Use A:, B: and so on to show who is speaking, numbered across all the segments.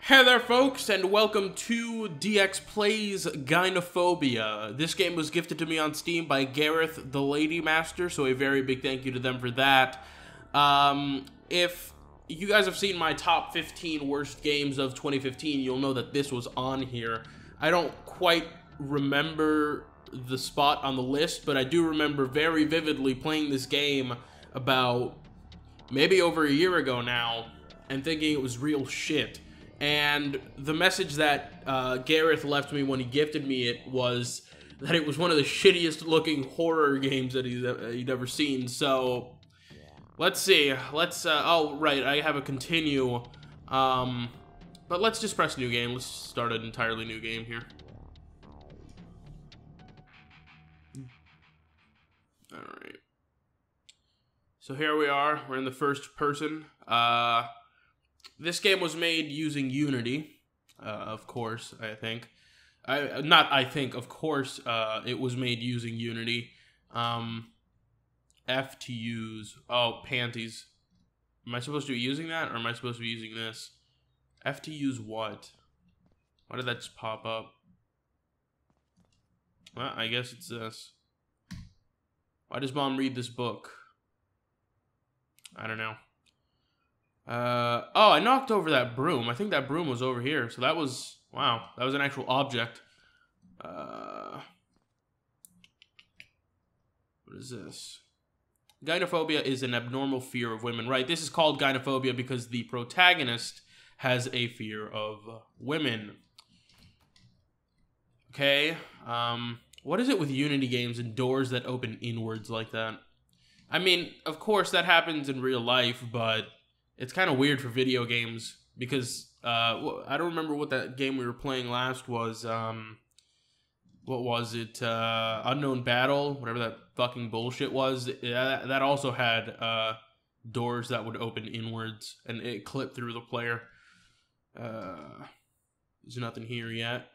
A: Hey there folks, and welcome to DX Plays Gynophobia. This game was gifted to me on Steam by Gareth the Lady Master, so a very big thank you to them for that. Um, if you guys have seen my top 15 worst games of 2015, you'll know that this was on here. I don't quite remember the spot on the list, but I do remember very vividly playing this game about maybe over a year ago now, and thinking it was real shit. And the message that uh, Gareth left me when he gifted me it was that it was one of the shittiest looking horror games that uh, he'd ever seen. So let's see. Let's. Uh, oh, right. I have a continue. Um, but let's just press new game. Let's start an entirely new game here. So here we are. We're in the first person. Uh, this game was made using Unity, uh, of course, I think. I, not I think, of course, uh, it was made using Unity. Um, F to use. Oh, panties. Am I supposed to be using that, or am I supposed to be using this? F to use what? Why did that just pop up? Well, I guess it's this. Why does mom read this book? I don't know. Uh, oh, I knocked over that broom. I think that broom was over here. So that was, wow, that was an actual object. Uh, what is this? Gynophobia is an abnormal fear of women. Right, this is called gynophobia because the protagonist has a fear of women. Okay, um, what is it with Unity games and doors that open inwards like that? I mean, of course that happens in real life, but it's kind of weird for video games because uh, I don't remember what that game we were playing last was. Um, what was it? Uh, Unknown Battle, whatever that fucking bullshit was. That, that also had uh, doors that would open inwards and it clipped through the player. Uh, there's nothing here yet.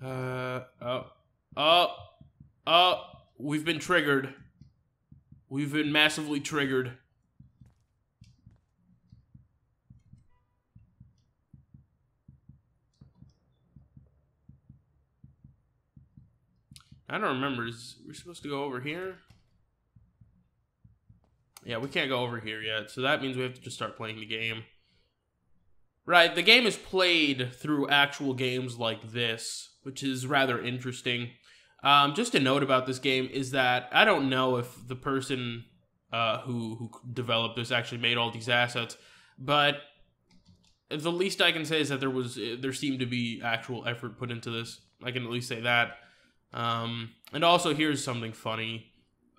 A: Uh, oh, oh, oh, we've been triggered. We've been massively triggered. I don't remember. Is we supposed to go over here? Yeah, we can't go over here yet. So that means we have to just start playing the game. Right, the game is played through actual games like this, which is rather interesting. Um, just a note about this game is that I don't know if the person uh, who who developed this actually made all these assets, but the least I can say is that there was there seemed to be actual effort put into this. I can at least say that. Um, and also, here's something funny.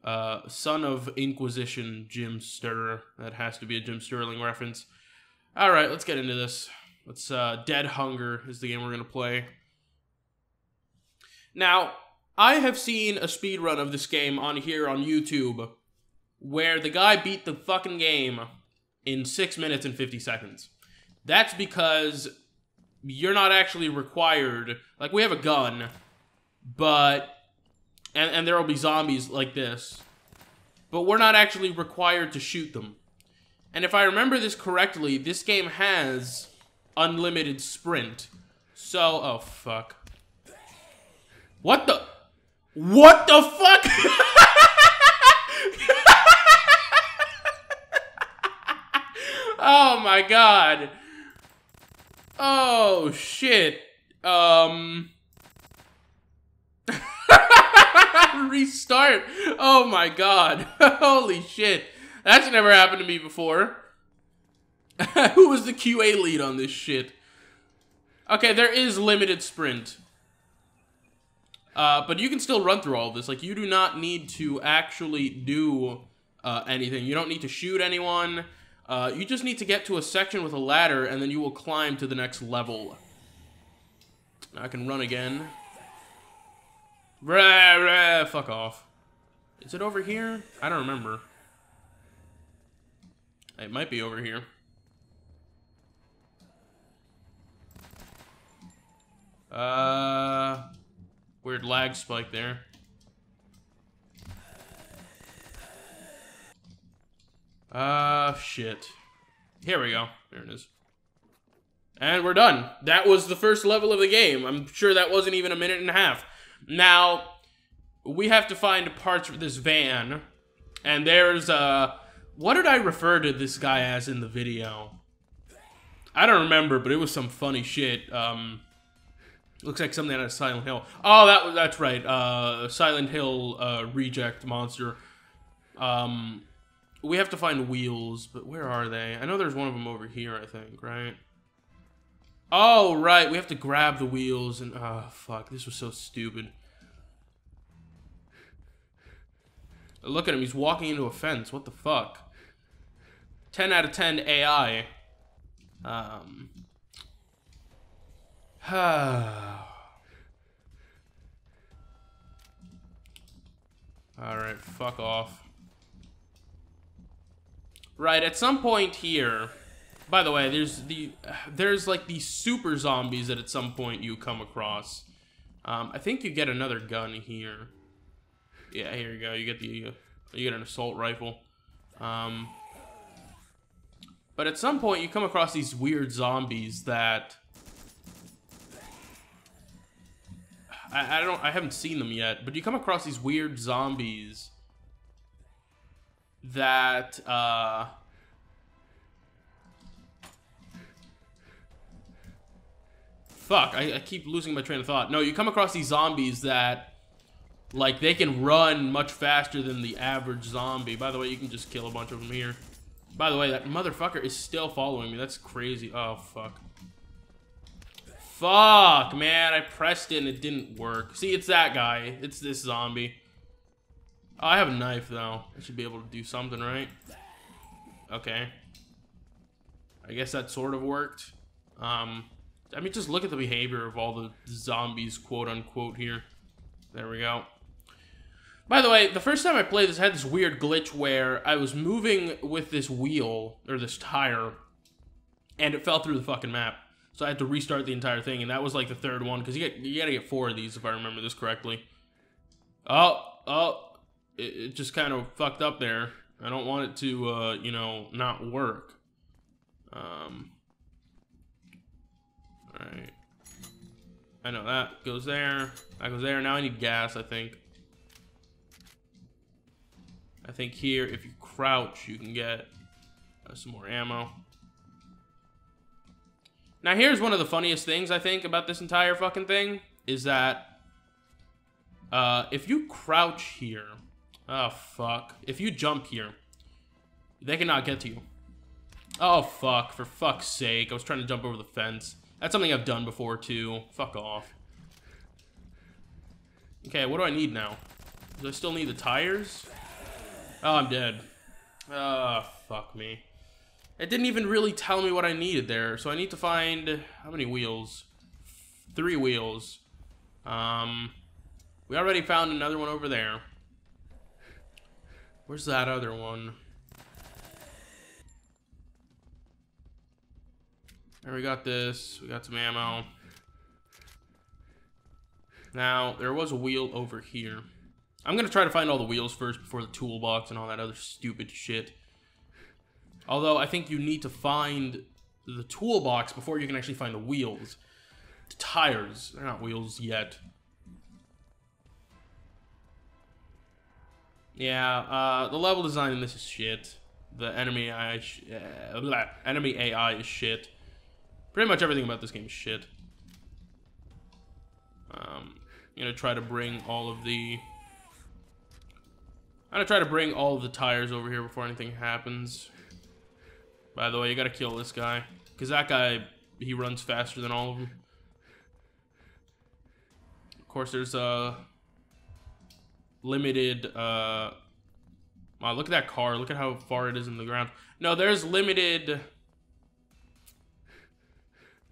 A: Uh, son of Inquisition Jim Sterr. That has to be a Jim Sterling reference. All right, let's get into this. Let's uh, Dead Hunger is the game we're gonna play. Now, I have seen a speed run of this game on here on YouTube where the guy beat the fucking game in 6 minutes and 50 seconds. That's because you're not actually required. Like, we have a gun, but. And, and there will be zombies like this. But we're not actually required to shoot them. And if I remember this correctly, this game has unlimited sprint. So, oh fuck. What the? What the fuck? oh my god. Oh shit. Um Restart. Oh my god. Holy shit. That's never happened to me before. Who was the QA lead on this shit? Okay, there is limited sprint. Uh, but you can still run through all this. Like, you do not need to actually do uh, anything. You don't need to shoot anyone. Uh, you just need to get to a section with a ladder, and then you will climb to the next level. I can run again. Rah, rah, fuck off. Is it over here? I don't remember. It might be over here. Uh... Weird lag spike there. Ah, uh, shit. Here we go. There it is. And we're done. That was the first level of the game. I'm sure that wasn't even a minute and a half. Now, we have to find parts for this van. And there's, uh... What did I refer to this guy as in the video? I don't remember, but it was some funny shit. Um... Looks like something out of Silent Hill. Oh, that that's right. Uh, Silent Hill uh, reject monster. Um, we have to find wheels, but where are they? I know there's one of them over here. I think, right? Oh, right. We have to grab the wheels and... Oh, fuck. This was so stupid. Look at him. He's walking into a fence. What the fuck? 10 out of 10 AI. Um... Alright, fuck off. Right, at some point here... By the way, there's the there's like the super zombies that at some point you come across. Um, I think you get another gun here. Yeah, here you go. You get the you get an assault rifle. Um, but at some point you come across these weird zombies that I, I don't I haven't seen them yet, but you come across these weird zombies that uh Fuck, I, I keep losing my train of thought. No, you come across these zombies that, like, they can run much faster than the average zombie. By the way, you can just kill a bunch of them here. By the way, that motherfucker is still following me. That's crazy. Oh, fuck. Fuck, man. I pressed it and it didn't work. See, it's that guy. It's this zombie. Oh, I have a knife, though. I should be able to do something, right? Okay. I guess that sort of worked. Um... I mean, just look at the behavior of all the zombies, quote unquote, here. There we go. By the way, the first time I played this, I had this weird glitch where I was moving with this wheel, or this tire, and it fell through the fucking map. So I had to restart the entire thing, and that was like the third one, because you, you gotta get four of these, if I remember this correctly. Oh, oh, it, it just kind of fucked up there. I don't want it to, uh, you know, not work. Um, Alright. I know that goes there. That goes there. Now I need gas, I think. I think here, if you crouch, you can get uh, some more ammo. Now here's one of the funniest things, I think, about this entire fucking thing. Is that... Uh, if you crouch here... Oh, fuck. If you jump here, they cannot get to you. Oh, fuck. For fuck's sake. I was trying to jump over the fence. That's something I've done before, too. Fuck off. Okay, what do I need now? Do I still need the tires? Oh, I'm dead. Oh, fuck me. It didn't even really tell me what I needed there, so I need to find... How many wheels? Three wheels. Um, we already found another one over there. Where's that other one? There we got this. We got some ammo. Now, there was a wheel over here. I'm going to try to find all the wheels first before the toolbox and all that other stupid shit. Although, I think you need to find the toolbox before you can actually find the wheels. The tires. They're not wheels yet. Yeah, uh, the level design in this is shit. The enemy AI, uh, enemy AI is shit. Pretty much everything about this game is shit. Um, I'm gonna try to bring all of the... I'm gonna try to bring all of the tires over here before anything happens. By the way, you gotta kill this guy. Because that guy, he runs faster than all of them. Of course, there's a... Uh, limited, uh... Wow, look at that car. Look at how far it is in the ground. No, there's limited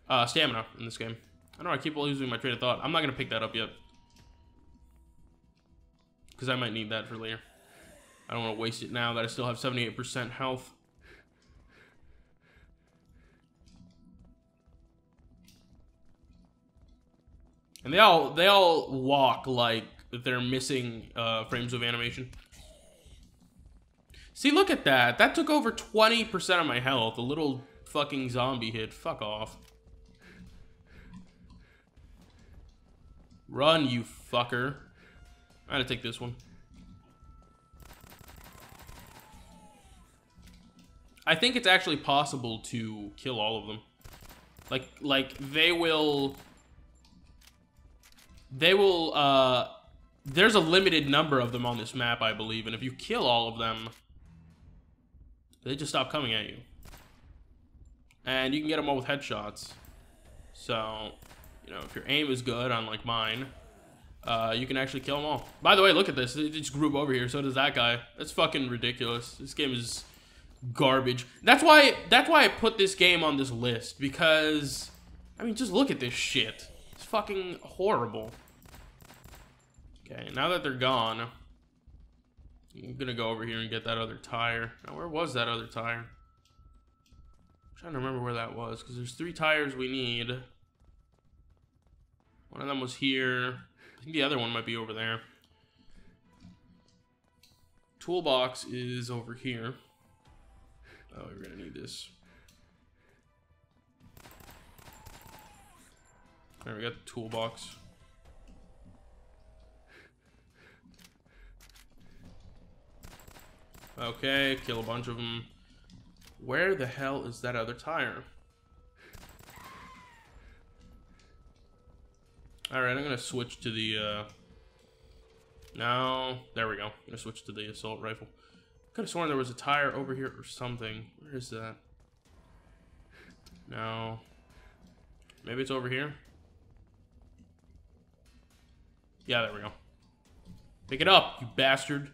A: uh, stamina in this game. I don't know, I keep losing my train of thought. I'm not going to pick that up yet. Because I might need that for later. I don't want to waste it now that I still have 78% health. And they all they all walk like they're missing uh, frames of animation. See, look at that. That took over 20% of my health. A little fucking zombie hit. Fuck off. Run, you fucker. I'm gonna take this one. I think it's actually possible to kill all of them. Like, like, they will... They will, uh... There's a limited number of them on this map, I believe, and if you kill all of them, they just stop coming at you. And you can get them all with headshots. So, you know, if your aim is good, unlike mine, uh, you can actually kill them all. By the way, look at this. They just group over here. So does that guy. That's fucking ridiculous. This game is garbage. That's why that's why I put this game on this list because I mean just look at this shit. It's fucking horrible. Okay, now that they're gone, I'm gonna go over here and get that other tire. Now where was that other tire? I'm trying to remember where that was because there's three tires we need. One of them was here. I think the other one might be over there. Toolbox is over here. Oh, we're gonna need this. Alright, we got the toolbox. Okay, kill a bunch of them. Where the hell is that other tire? Alright, I'm gonna switch to the, uh... No, there we go. I'm gonna switch to the assault rifle. Could have sworn there was a tire over here or something. Where is that? No. Maybe it's over here? Yeah, there we go. Pick it up, you bastard.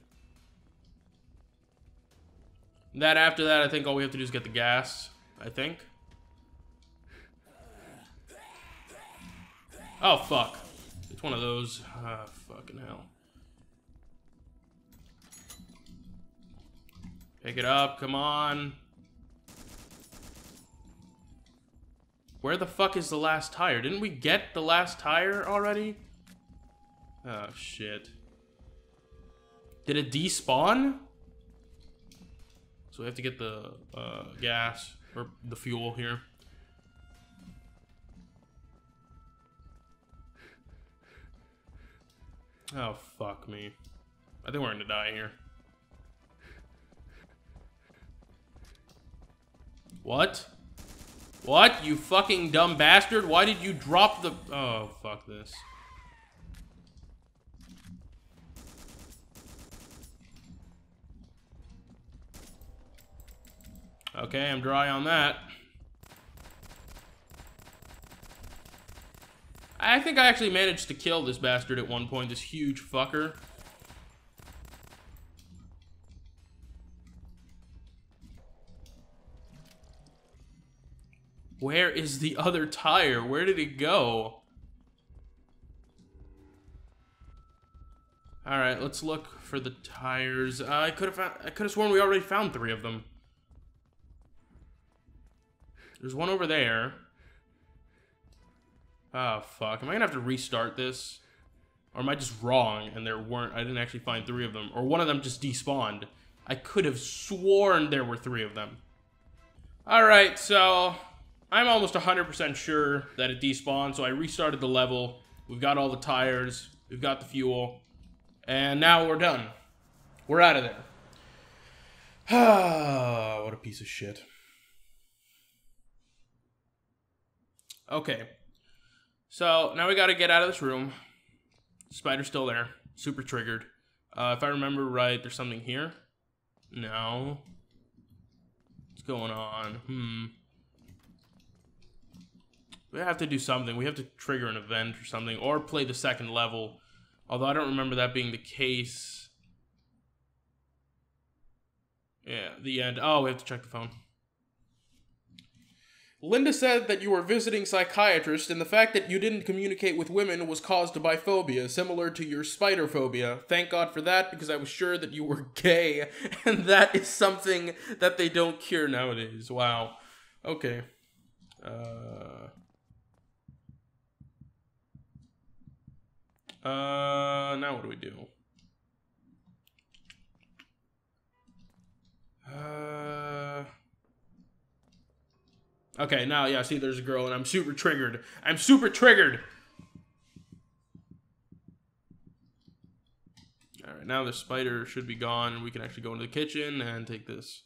A: That after that, I think all we have to do is get the gas. I think. Oh, fuck. It's one of those. Ah, fucking hell. Pick it up, come on. Where the fuck is the last tire? Didn't we get the last tire already? Oh, shit. Did it despawn? So we have to get the uh, gas, or the fuel here. Oh, fuck me. I think we're gonna die here. What? What? You fucking dumb bastard? Why did you drop the... Oh, fuck this. Okay, I'm dry on that. I think I actually managed to kill this bastard at one point, this huge fucker. Where is the other tire? Where did it go? All right, let's look for the tires. Uh, I could have I could have sworn we already found three of them. There's one over there. Oh fuck! Am I gonna have to restart this, or am I just wrong and there weren't? I didn't actually find three of them, or one of them just despawned. I could have sworn there were three of them. All right, so I'm almost 100% sure that it despawned, so I restarted the level. We've got all the tires, we've got the fuel, and now we're done. We're out of there. Ah, what a piece of shit. Okay. So, now we gotta get out of this room. Spider's still there. Super triggered. Uh, if I remember right, there's something here. No. What's going on? Hmm. We have to do something. We have to trigger an event or something, or play the second level. Although I don't remember that being the case. Yeah, the end. Oh, we have to check the phone. Linda said that you were visiting psychiatrist and the fact that you didn't communicate with women was caused by phobia, similar to your spider phobia. Thank God for that because I was sure that you were gay, and that is something that they don't cure nowadays. Wow. Okay. Uh... Uh, now what do we do? Okay, now, yeah, see, there's a girl, and I'm super triggered. I'm super triggered! Alright, now the spider should be gone. We can actually go into the kitchen and take this.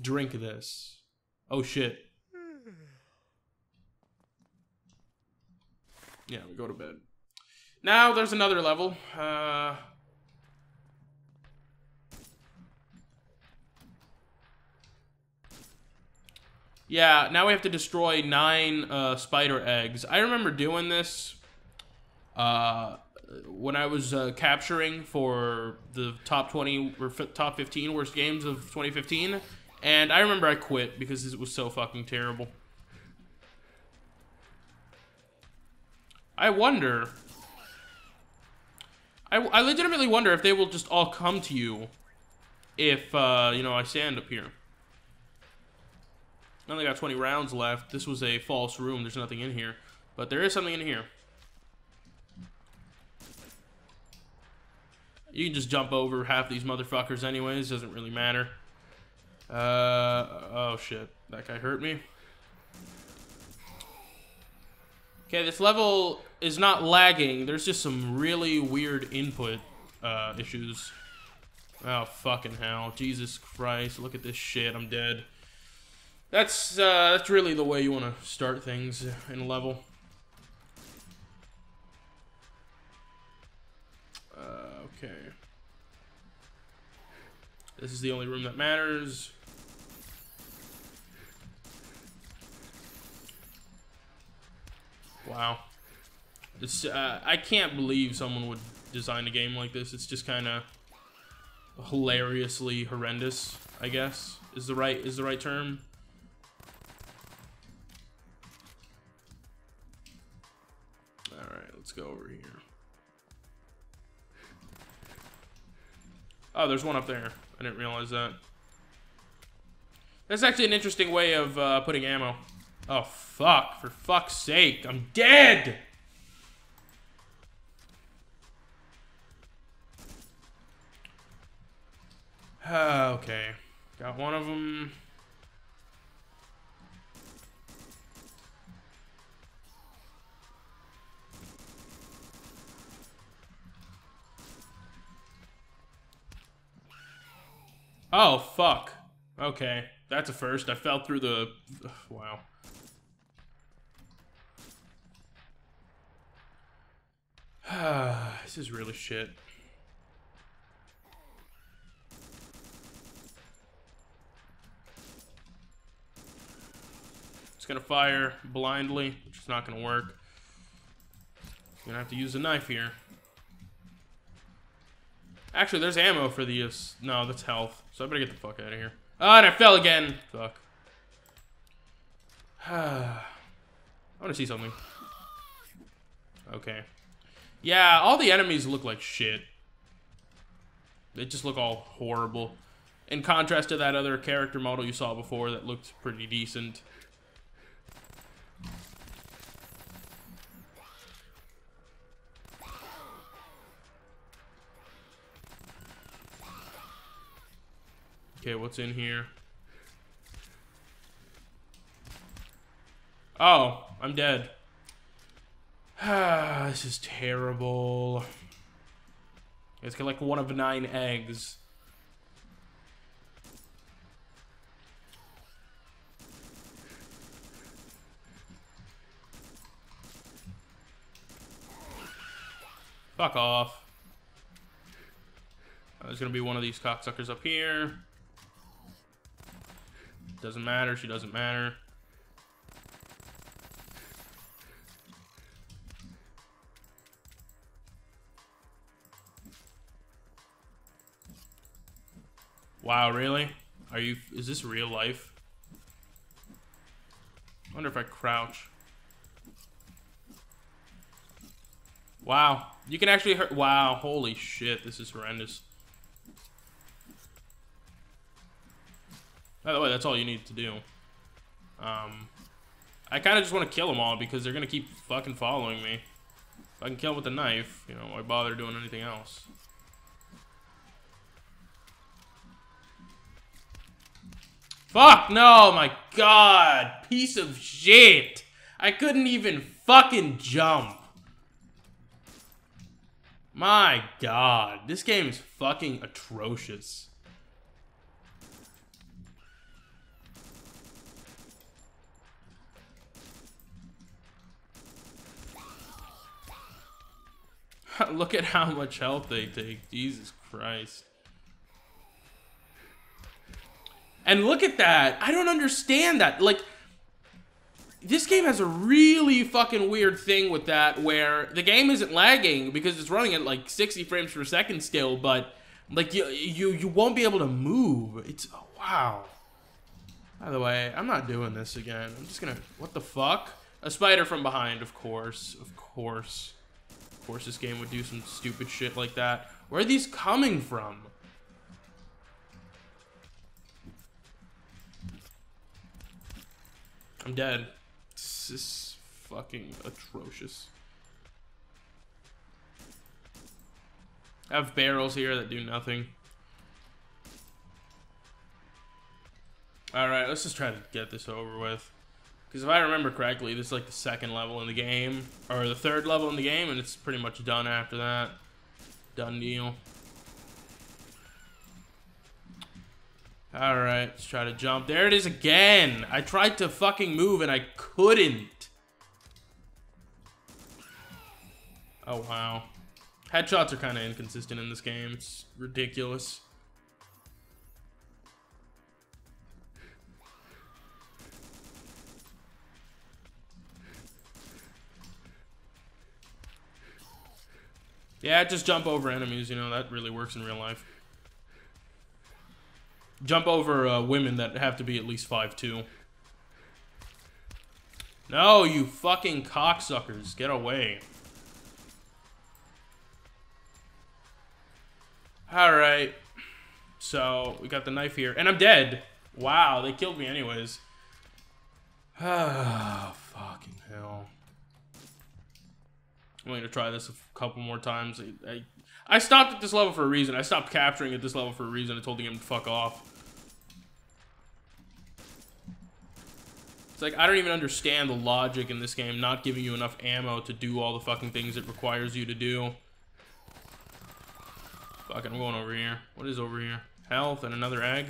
A: Drink this. Oh, shit. Yeah, we go to bed. Now, there's another level. Uh... Yeah, now we have to destroy nine uh, spider eggs. I remember doing this uh, when I was uh, capturing for the top 20 or top 15 worst games of 2015. And I remember I quit because it was so fucking terrible. I wonder... I, I legitimately wonder if they will just all come to you if, uh, you know, I stand up here. I only got 20 rounds left. This was a false room. There's nothing in here. But there is something in here. You can just jump over half these motherfuckers anyways. Doesn't really matter. Uh, oh shit. That guy hurt me. Okay, this level is not lagging. There's just some really weird input uh, issues. Oh, fucking hell. Jesus Christ. Look at this shit. I'm dead. That's uh, that's really the way you want to start things in a level. Uh, okay. This is the only room that matters. Wow. This, uh, I can't believe someone would design a game like this. It's just kind of hilariously horrendous, I guess, is the right is the right term. Let's go over here. Oh, there's one up there. I didn't realize that. That's actually an interesting way of uh, putting ammo. Oh, fuck. For fuck's sake. I'm dead! Uh, okay. Got one of them. Oh, fuck. Okay. That's a first. I fell through the... Wow. this is really shit. It's gonna fire blindly, which is not gonna work. Gonna have to use a knife here. Actually, there's ammo for these. Uh, no, that's health. So I better get the fuck out of here. Oh, and I fell again. Fuck. I want to see something. Okay. Yeah, all the enemies look like shit. They just look all horrible. In contrast to that other character model you saw before that looked pretty decent. Okay, what's in here? Oh, I'm dead. This is terrible. It's got like one of nine eggs. Fuck off. There's gonna be one of these cocksuckers up here. Doesn't matter. She doesn't matter. Wow, really? Are you... Is this real life? I wonder if I crouch. Wow. You can actually hurt... Wow, holy shit. This is horrendous. By the way, that's all you need to do. Um, I kind of just want to kill them all because they're going to keep fucking following me. If I can kill with a knife, you know, why bother doing anything else? Fuck, no, my god! Piece of shit! I couldn't even fucking jump. My god, this game is fucking atrocious. Look at how much health they take. Jesus Christ. And look at that. I don't understand that. Like, this game has a really fucking weird thing with that where the game isn't lagging because it's running at like 60 frames per second still, but like you you you won't be able to move. It's oh, wow. By the way, I'm not doing this again. I'm just gonna what the fuck? A spider from behind, of course, of course. Course this game would do some stupid shit like that. Where are these coming from? I'm dead. This is fucking atrocious. I have barrels here that do nothing. Alright, let's just try to get this over with. Because if I remember correctly, this is like the second level in the game. Or the third level in the game, and it's pretty much done after that. Done deal. Alright, let's try to jump. There it is again! I tried to fucking move and I couldn't. Oh, wow. Headshots are kind of inconsistent in this game. It's ridiculous. Yeah, just jump over enemies, you know, that really works in real life jump over uh, women that have to be at least five two. No, you fucking cocksuckers. Get away. Alright. So, we got the knife here. And I'm dead. Wow, they killed me anyways. Ah, fucking hell. I'm going to try this a couple more times. I, I I stopped at this level for a reason. I stopped capturing at this level for a reason. I told the game to fuck off. It's like, I don't even understand the logic in this game not giving you enough ammo to do all the fucking things it requires you to do. Fuck it, I'm going over here. What is over here? Health and another egg?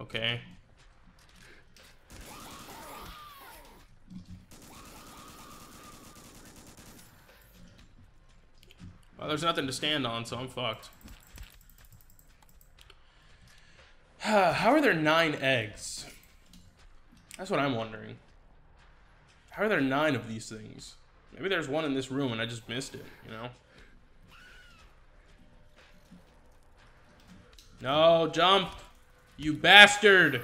A: Okay. Well, there's nothing to stand on, so I'm fucked. How are there nine eggs? That's what I'm wondering. How are there nine of these things? Maybe there's one in this room and I just missed it, you know? No, jump! You bastard!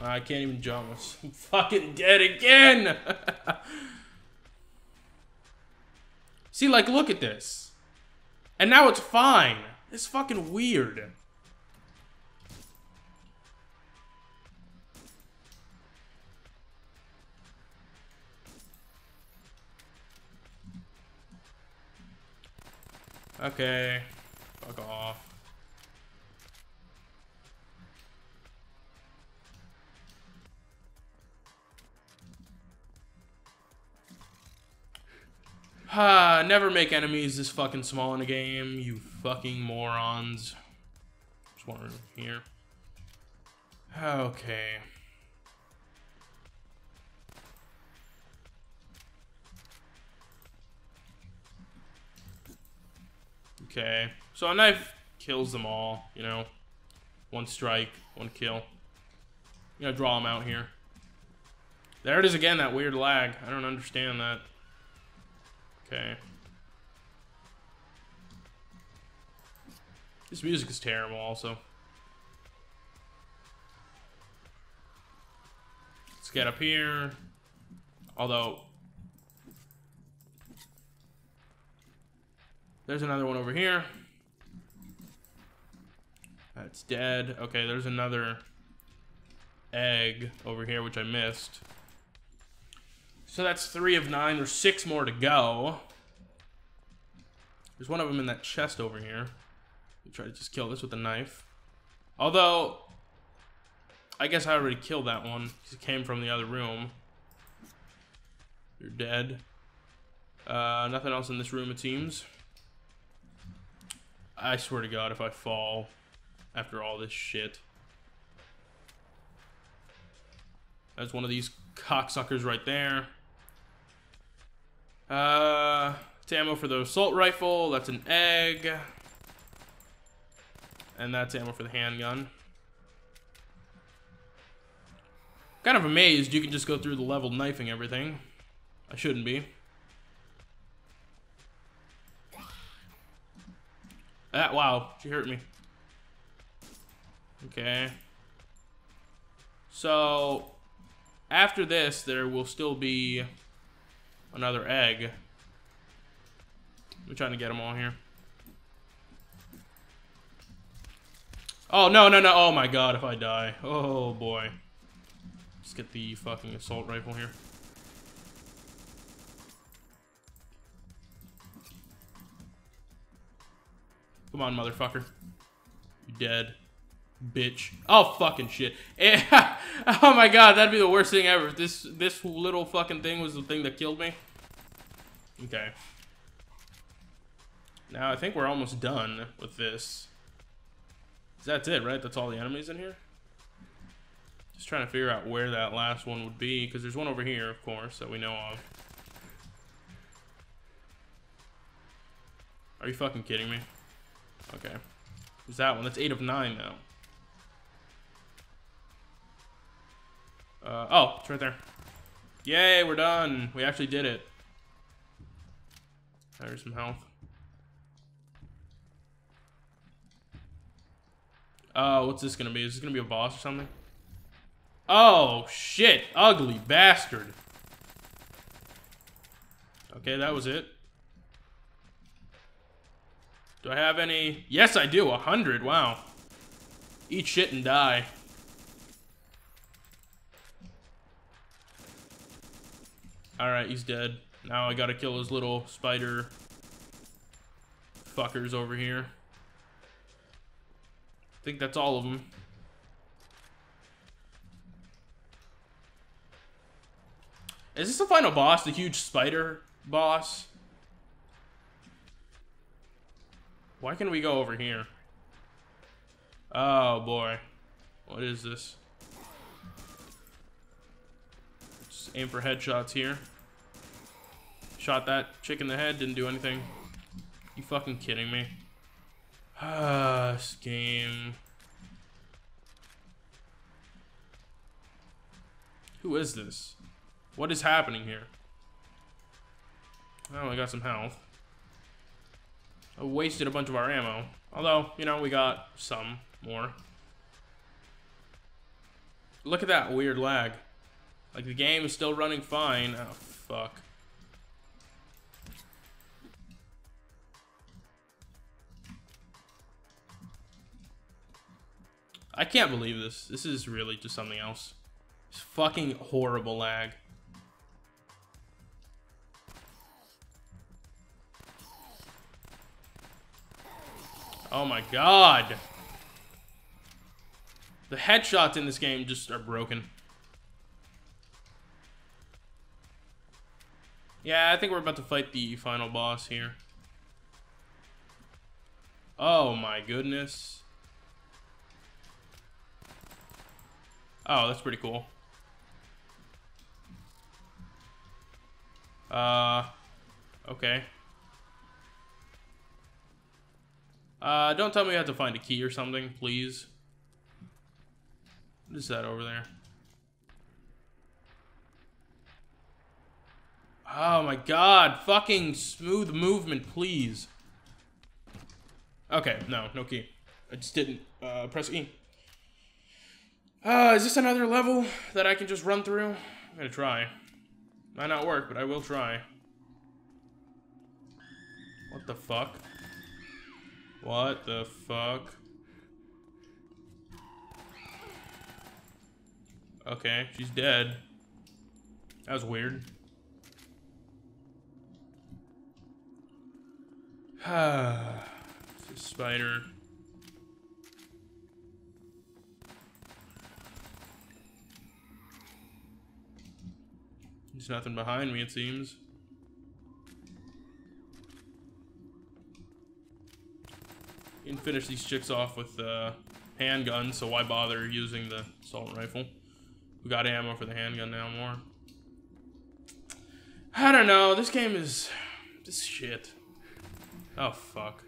A: I can't even jump. I'm fucking dead again! See, like, look at this. And now it's fine. It's fucking weird. Okay. Fuck off. Ah, never make enemies this fucking small in a game, you fucking morons. Just one here. Okay. Okay. So a knife kills them all, you know. One strike, one kill. You gotta draw them out here. There it is again, that weird lag. I don't understand that. Okay. This music is terrible also. Let's get up here. Although, There's another one over here. That's dead. Okay, there's another egg over here, which I missed. So that's three of nine. There's six more to go. There's one of them in that chest over here. Try to just kill this with a knife. Although, I guess I already killed that one. It came from the other room. You're dead. Uh, nothing else in this room, it seems. I swear to God, if I fall after all this shit. That's one of these cocksuckers right there. Uh, ammo for the assault rifle. That's an egg. And that's ammo for the handgun. Kind of amazed you can just go through the level knifing everything. I shouldn't be. Ah, wow, she hurt me. Okay. So, after this, there will still be another egg. We're trying to get them all here. Oh, no, no, no. Oh, my God, if I die. Oh, boy. Let's get the fucking assault rifle here. Come on, motherfucker. You dead. Bitch. Oh, fucking shit. oh my god, that'd be the worst thing ever. This, this little fucking thing was the thing that killed me. Okay. Now, I think we're almost done with this. That's it, right? That's all the enemies in here? Just trying to figure out where that last one would be, because there's one over here, of course, that we know of. Are you fucking kidding me? Okay. Who's that one? That's 8 of 9 now. Uh, oh, it's right there. Yay, we're done. We actually did it. There's some health. Oh, what's this gonna be? Is this gonna be a boss or something? Oh, shit. Ugly bastard. Okay, that was it. Do I have any? Yes, I do. A hundred. Wow. Eat shit and die. Alright, he's dead. Now I gotta kill his little spider fuckers over here. I think that's all of them. Is this the final boss? The huge spider boss? Why can't we go over here? Oh, boy. What is this? Aim for headshots here. Shot that chick in the head, didn't do anything. You fucking kidding me? Ah, this game. Who is this? What is happening here? Oh, I got some health. I wasted a bunch of our ammo. Although, you know, we got some more. Look at that weird lag. Like, the game is still running fine. Oh, fuck. I can't believe this. This is really just something else. It's fucking horrible lag. Oh my god. The headshots in this game just are broken. Yeah, I think we're about to fight the final boss here. Oh my goodness. Oh, that's pretty cool. Uh, okay. Uh, don't tell me I have to find a key or something, please. What is that over there? Oh my god, fucking smooth movement, please. Okay, no, no key. I just didn't uh, press E. Uh, is this another level that I can just run through? I'm gonna try. Might not work, but I will try. What the fuck? What the fuck? Okay, she's dead. That was weird. spider. There's nothing behind me, it seems. You can finish these chicks off with uh, handgun, so why bother using the assault rifle? We got ammo for the handgun now more. I don't know, this game is... just shit. Oh, fuck.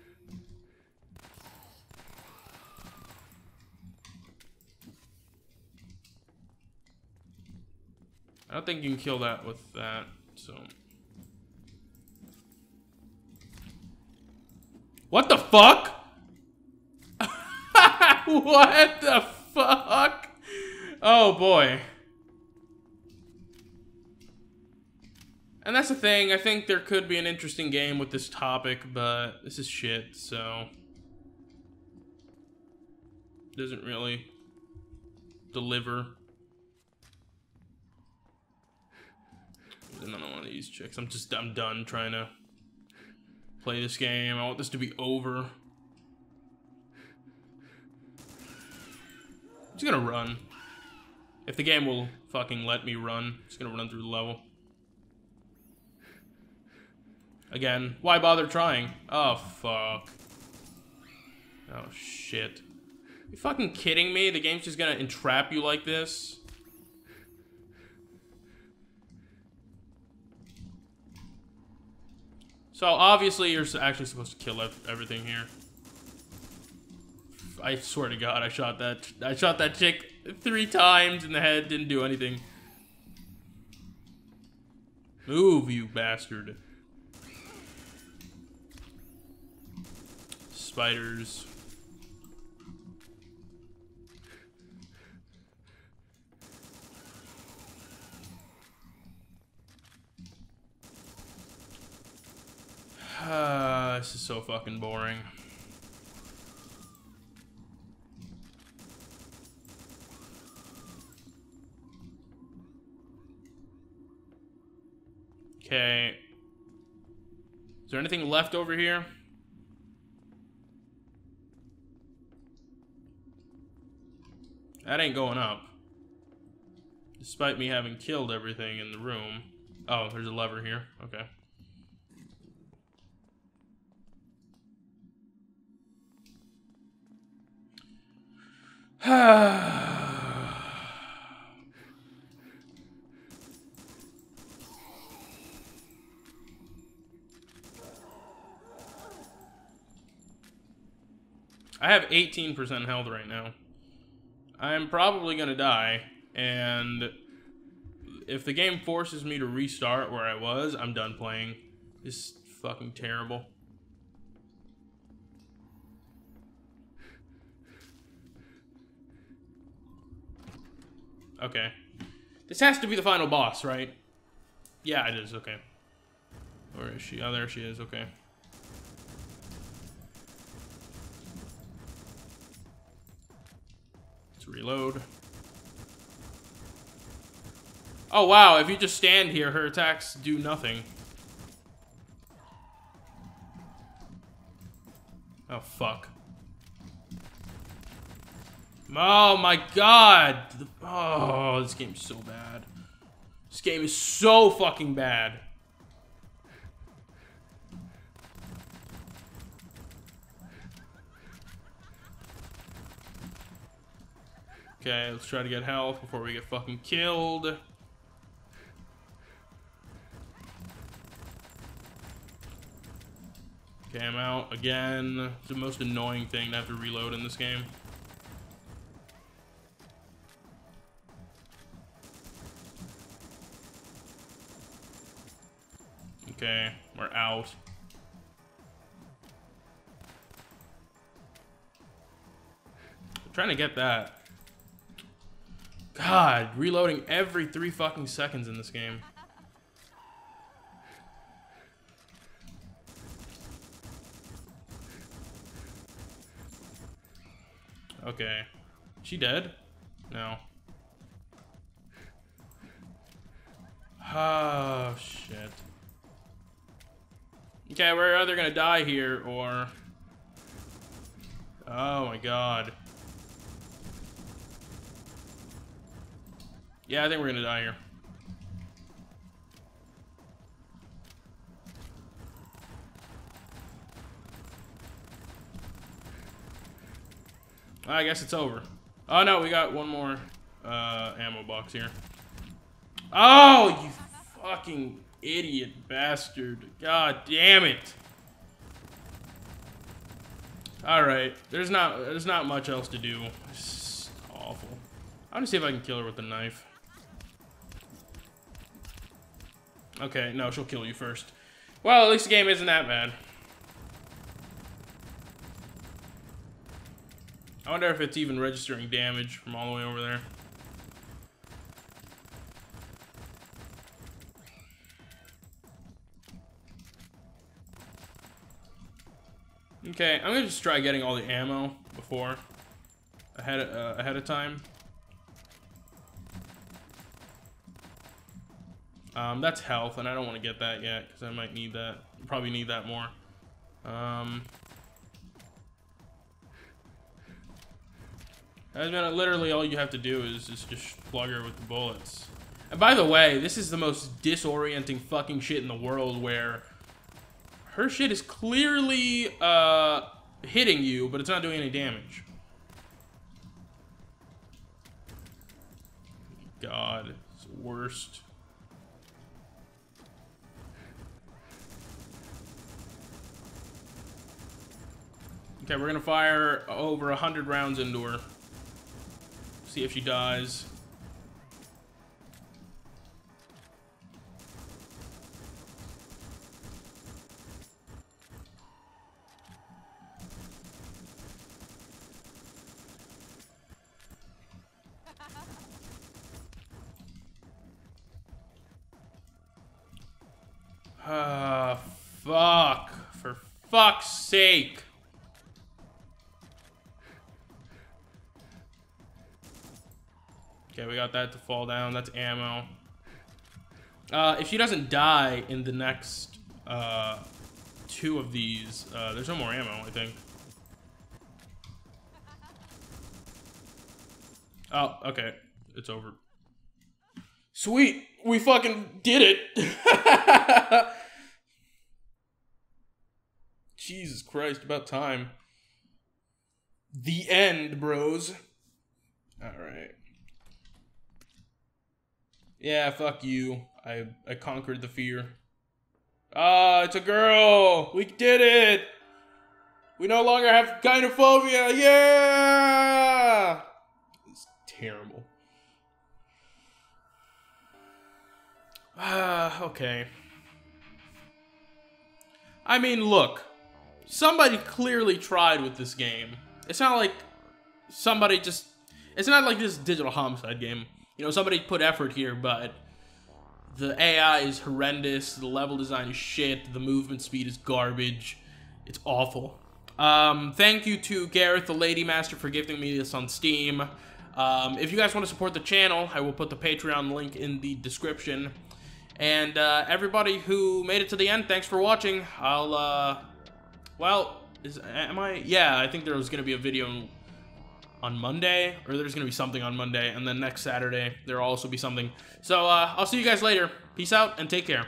A: I don't think you can kill that with that, so... What the fuck? what the fuck? Oh boy. And that's the thing, I think there could be an interesting game with this topic, but this is shit, so... Doesn't really deliver. Another one of these chicks. I'm just, I'm done trying to play this game. I want this to be over. I'm just gonna run. If the game will fucking let me run, I'm just gonna run through the level. Again, why bother trying? Oh, fuck. Oh, shit. You fucking kidding me? The game's just gonna entrap you like this? So obviously you're actually supposed to kill everything here. I swear to God, I shot that. I shot that chick three times in the head. Didn't do anything. Move, you bastard. Spiders. Uh, this is so fucking boring. Okay. Is there anything left over here? That ain't going up. Despite me having killed everything in the room. Oh, there's a lever here. Okay. I have 18% health right now. I'm probably gonna die, and if the game forces me to restart where I was, I'm done playing. It's fucking terrible. Okay. This has to be the final boss, right? Yeah, it is. Okay. Where is she? Oh, there she is. Okay. Reload. Oh, wow. If you just stand here, her attacks do nothing. Oh, fuck. Oh my god! Oh, this game's so bad. This game is so fucking bad. Okay, let's try to get health before we get fucking killed. Okay, I'm out again. It's the most annoying thing to have to reload in this game. Okay, we're out. I'm trying to get that. God, reloading every three fucking seconds in this game. Okay. She dead? No. Oh, shit. Okay, we're either gonna die here or... Oh my god. Yeah, I think we're gonna die here. I guess it's over. Oh no, we got one more uh, ammo box here. Oh, you fucking idiot bastard. God damn it. All right, there's not there's not much else to do. It's awful. I'm gonna see if I can kill her with a knife. Okay, no, she'll kill you first. Well, at least the game isn't that bad. I wonder if it's even registering damage from all the way over there. Okay, I'm gonna just try getting all the ammo before ahead uh, ahead of time. Um, that's health, and I don't want to get that yet because I might need that. Probably need that more. Um, I mean, literally all you have to do is, is just plug her with the bullets. And by the way, this is the most disorienting fucking shit in the world where her shit is clearly uh, hitting you, but it's not doing any damage. God, it's worst. Okay, we're gonna fire over a hundred rounds into her. See if she dies. Got that to fall down. That's ammo. Uh, if she doesn't die in the next uh, two of these, uh, there's no more ammo, I think. Oh, okay. It's over. Sweet. We fucking did it. Jesus Christ, about time. The end, bros. All right. Yeah, fuck you. I I conquered the fear. Ah, it's a girl. We did it. We no longer have gynophobia. Yeah. It's terrible. Ah, okay. I mean, look. Somebody clearly tried with this game. It's not like somebody just... It's not like this digital homicide game. You know, somebody put effort here, but the AI is horrendous. The level design is shit. The movement speed is garbage. It's awful. Um, thank you to Gareth, the Lady Master, for gifting me this on Steam. Um, if you guys want to support the channel, I will put the Patreon link in the description. And uh, everybody who made it to the end, thanks for watching. I'll, uh, well, is, am I? Yeah, I think there was going to be a video on Monday, or there's to be something on Monday, and then next Saturday, there'll also be something. So, uh, I'll see you guys later. Peace out, and take care.